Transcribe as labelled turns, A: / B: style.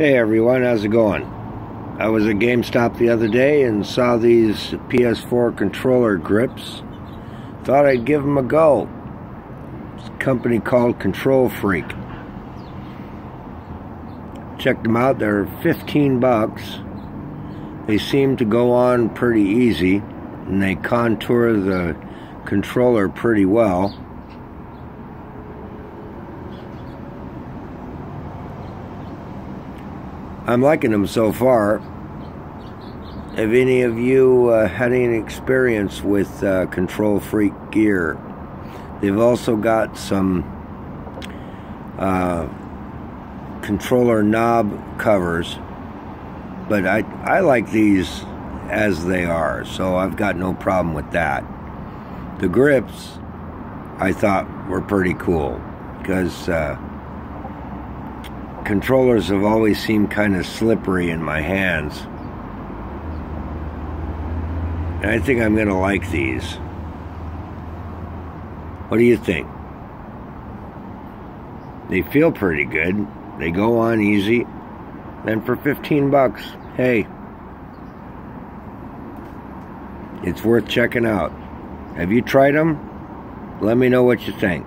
A: Hey everyone, how's it going? I was at GameStop the other day and saw these PS4 controller grips. Thought I'd give them a go. It's a company called KontrolFreek. Checked them out, they're 15 bucks. They seem to go on pretty easy and they contour the controller pretty well. I'm liking them so far. Have any of you uh, had any experience with uh, KontrolFreek gear? They've also got some uh, controller knob covers, but I, I like these as they are, so I've got no problem with that. The grips I thought were pretty cool because uh, controllers have always seemed kind of slippery in my hands. And I think I'm going to like these. What do you think? They feel pretty good. They go on easy. And for 15 bucks, hey, it's worth checking out. Have you tried them? Let me know what you think.